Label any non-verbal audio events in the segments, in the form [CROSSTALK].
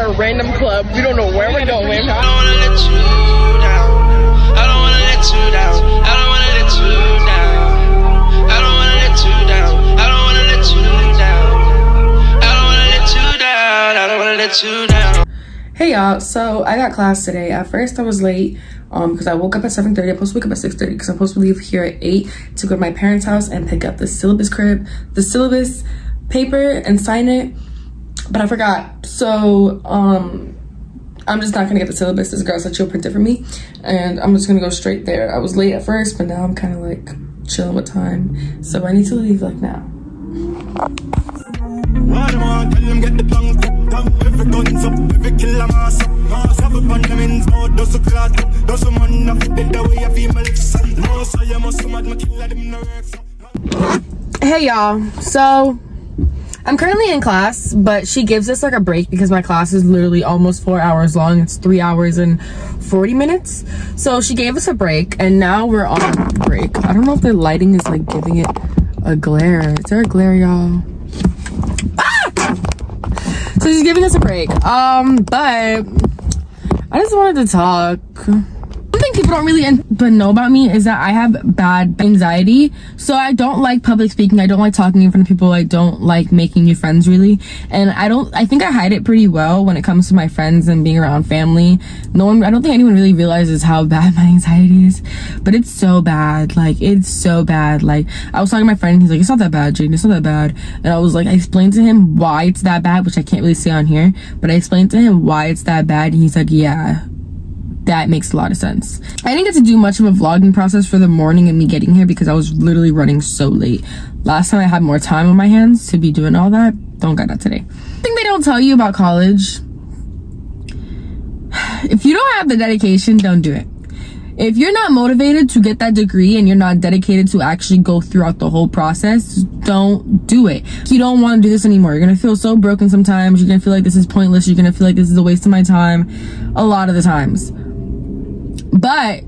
a random club. We don't know where we're going. I don't wanna let you down. I don't wanna let you down. I don't wanna let you down. I don't wanna let you down. I don't wanna let you down. I don't wanna let you down. I don't wanna let you down. Hey y'all, so I got class today. At first I was late um because I woke up at 7:30. I'm supposed to wake up at 6:30 because I'm supposed to leave here at 8 to go to my parents' house and pick up the syllabus crib, the syllabus paper and sign it. But I forgot. So um I'm just not gonna get the syllabus. This girl said she'll print it for me and I'm just gonna go straight there. I was late at first, but now I'm kind of like chilling with time. So I need to leave like now. Hey y'all, so I'm currently in class, but she gives us like a break because my class is literally almost four hours long. It's three hours and 40 minutes. So she gave us a break and now we're on break. I don't know if the lighting is like giving it a glare. Is there a glare, y'all? Ah! So she's giving us a break. Um, but I just wanted to talk. One thing people don't really but know about me is that I have bad anxiety. So I don't like public speaking. I don't like talking in front of people. I don't like making new friends really. And I don't, I think I hide it pretty well when it comes to my friends and being around family. No one, I don't think anyone really realizes how bad [LAUGHS] my anxiety is, but it's so bad. Like, it's so bad. Like, I was talking to my friend and he's like, it's not that bad, Jane. It's not that bad. And I was like, I explained to him why it's that bad, which I can't really say on here, but I explained to him why it's that bad. And he's like, yeah, that makes a lot of sense. I didn't get to do much of a vlogging process for the morning and me getting here because I was literally running so late. Last time I had more time on my hands to be doing all that. Don't got that today. thing they don't tell you about college. If you don't have the dedication, don't do it. If you're not motivated to get that degree and you're not dedicated to actually go throughout the whole process, don't do it. You don't want to do this anymore. You're going to feel so broken sometimes. You're going to feel like this is pointless. You're going to feel like this is a waste of my time a lot of the times but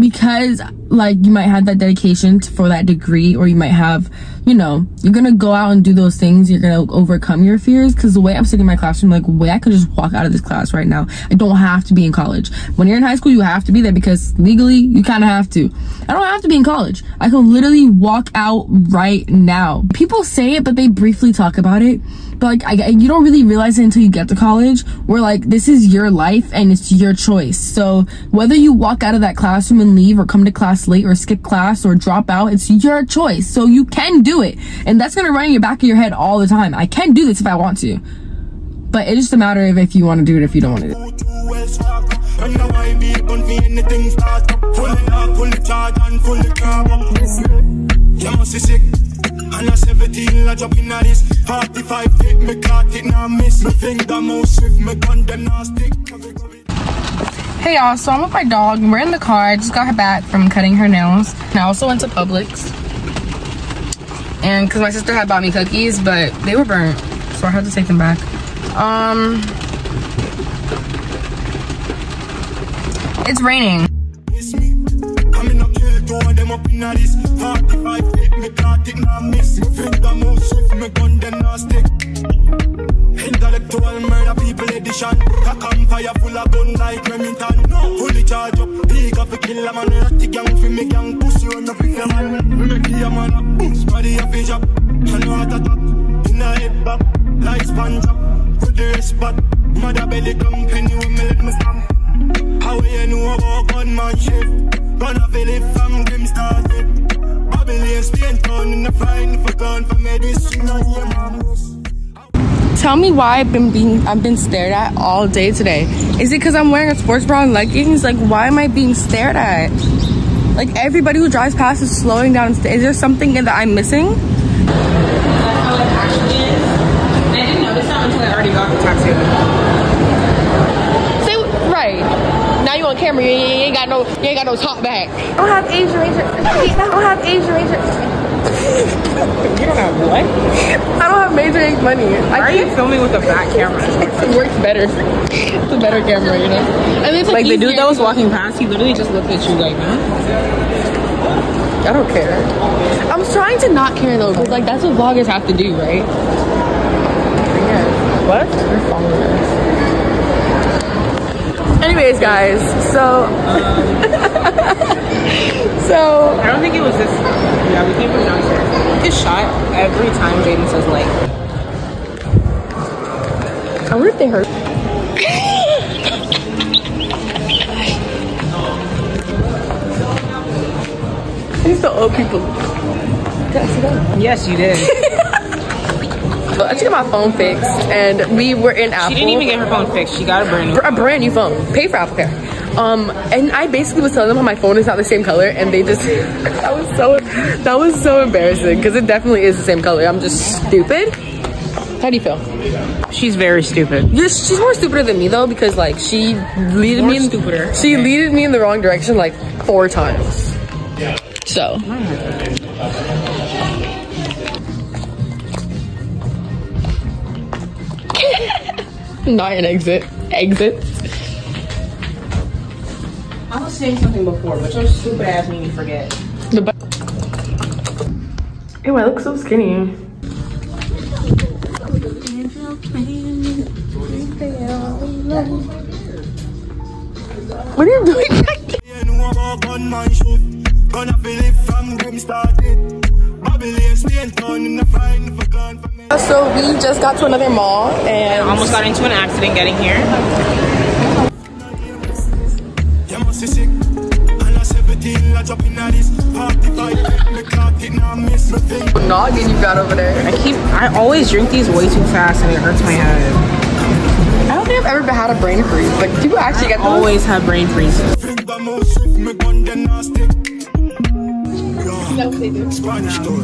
because like you might have that dedication for that degree or you might have you know you're gonna go out and do those things you're gonna overcome your fears because the way i'm sitting in my classroom like way i could just walk out of this class right now i don't have to be in college. When you're in high school you have to be there because legally you kind of have to. I don't have to be in college. I can literally walk out right now. People say it but they briefly talk about it. But like I, you don't really realize it until you get to college where like this is your life and it's your choice. So whether you walk out of that classroom and leave or come to class late or skip class or drop out it's your choice. So you can do it. And that's gonna run in your back of your head all the time. I can do this if i want to. But it's just a matter of if you want to do it if you don't want to do it. And I be gun for anything start up Fully lock, fully charge and fully carb up You must be sick and a 17 I drop in a this 45 hit me now miss. Me swift me stick. Hey y'all, so I'm with my dog we're in the car. I just got her back from cutting her nails. And I also went to Publix. And cause my sister had bought me cookies, but they were burnt. So I had to take them back. Um It's raining. miss me. I'm in a kill two of them up in a this 45 hit me caught it now miss Me finger move swift me gun them now stick Intellectual murder people edition full of gun like sponge up, put the rest back Mother belly come penny when me let me stamp how you know about gunmanship? Gonna feel it from Grim started. Babylon, Spain town in the flying for gun for medicine on your mamas. Tell me why I've been being I've been stared at all day today. Is it because I'm wearing a sports bra and leggings? Like why am I being stared at? Like everybody who drives past is slowing down. and Is there something that I'm missing? how it actually is. And I didn't notice that until I already got the tattoo. Say right. Now you on camera. You ain't got no. You ain't got no talk back. I don't have Asian razor. I don't have Asian razor. You don't have what? I don't have major ink money. Why are you filming with a back camera? [LAUGHS] It works better. It's a better camera, you know. And it's Like the dude that was walking past, he literally just looked at you like, huh? I don't care. I'm trying to not care though, because like that's what vloggers have to do, right? What? They're followers. Anyways, guys, so [LAUGHS] so I don't think it was this. Yeah, we came from downstairs. Get shot every time Jaiden says like. I wonder if they heard. These the old people. Yes, you did. [LAUGHS] [LAUGHS] I just got my phone fixed, and we were in Apple. She didn't even get her phone fixed. She got a brand new. a brand new phone, pay for Apple Care. Um, and I basically was telling them how my phone is not the same color, and they just [LAUGHS] that was so that was so embarrassing because it definitely is the same color. I'm just stupid. How do you feel? She's very stupid. You're, she's more stupider than me though because like she leaded More me in, stupider, She okay. leaded me in the wrong direction like four times. So not an exit. Exit. I was saying something before, but your stupid ass made me forget. The ba- Ew, I look so skinny. What are you doing? You know so we just got to another mall and Almost got into an accident getting here. You must be sick. And I 17, I drop in at this. 45, me clock it, now miss the thing. noggin you got over there. I keep. I always drink these way too fast, and it hurts my head. I don't think I've ever had a brain freeze. Like people actually get those. Always have brain freezes. Think the most swift, me I Spanish door.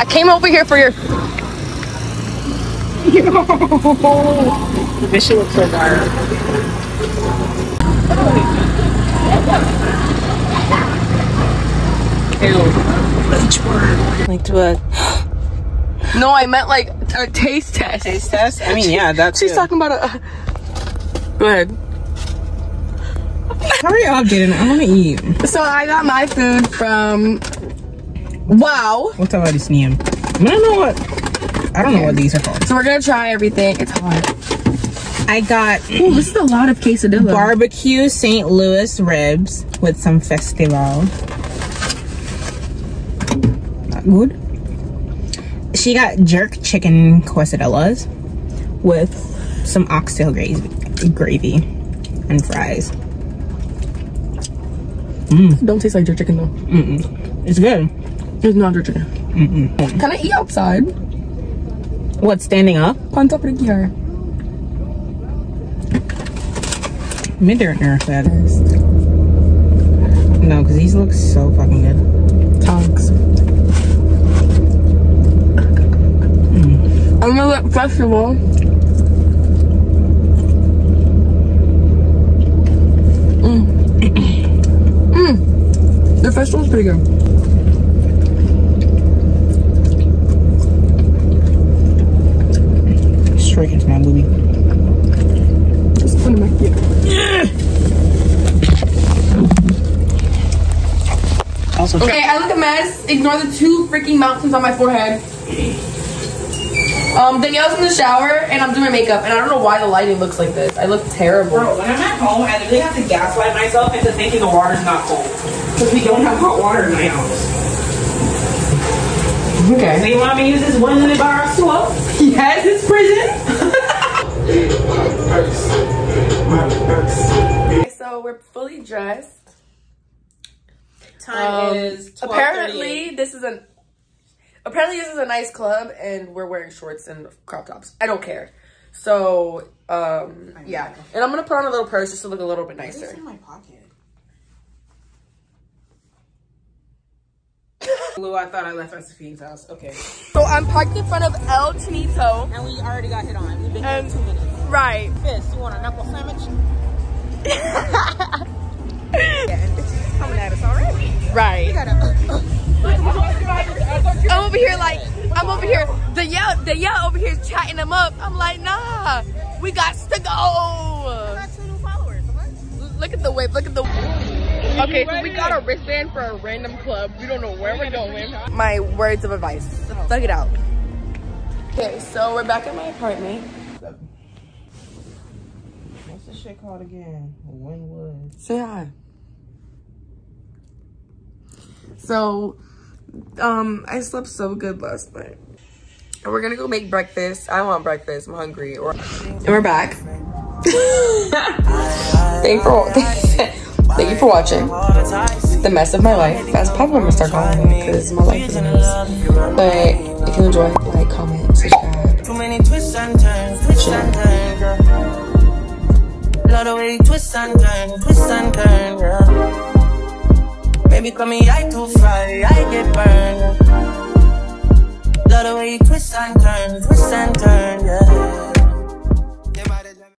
I came over here for your. This shit looks so dark. Ew. Like to a No, I meant like a taste test. taste test? I mean, yeah, that's She's talking about a. Go ahead. Hurry up, Jaiden. I want to eat. So I got my food from. Wow. What's up, this name? I don't know what. I don't know what these are called. So we're gonna try everything. It's hard. I got Ooh, this is a lot of quesadilla. barbecue St. Louis ribs with some festival. Not good. She got jerk chicken quesadillas with some oxtail gravy, gravy and fries. Don't taste like jerk chicken though. It's good. It's not jerk chicken. Can I eat outside? What, standing up? Quanto pregiar? Mid-dinner said. No, because these look so fucking good. Tongs. I'm gonna let festival. Mm. The festival's pretty good. Straight into my booby. Just put it back here. Also, Okay, I look a mess. Ignore the two freaking mountains on my forehead. Um, Danielle's in the shower and I'm doing my makeup, and I don't know why the lighting looks like this. I look terrible. Bro, when I'm at home, I literally have to gaslight myself into thinking the water's not cold. Because we don't have hot water in my house. So Okay. you want me to use this one minute bar of swap? [LAUGHS] Yes, it's prison. Okay, [LAUGHS] so we're fully dressed. Time Um, is apparently this is an apparently this is a nice club and we're wearing shorts and crop tops. I don't care. So um yeah. And I'm gonna put on a little purse just to look a little bit nicer. in my pocket. Lou, I thought I left at Sophine's house. Okay. So I'm parked in front of El Chinito. And we already got hit on. We've been And- here two minutes. Right. Fist, you want a knuckle sandwich? [LAUGHS] yeah, and bitches coming at us already. Right. Gotta, uh, uh. I'm over here like I'm over here. The yell the yell over here chatting them up. I'm like, nah, we got to go. got two new followers. What? Look at the whip. Look at the. Okay, so we got a wristband for a random club. We don't know where we're going. My words of advice: thug it out. Okay, so we're back at my apartment. What's the shit called again? Wynwood. Say hi. So, um, I slept so good last night. And we're gonna go make breakfast. I want breakfast. I'm hungry. Or and we're back. [LAUGHS] thank you for [LAUGHS] thank you for watching the mess of my life. That's probably what I'm gonna start calling it because my life is a mess. But if you enjoy, like, comment, subscribe. Too many twists and turns, twists and turns, girl. Love the way you twist and turn, twist and turn, girl. Baby, call me, I too fly, I get burned. Love the way you twist and turn, twist and turn, yeah.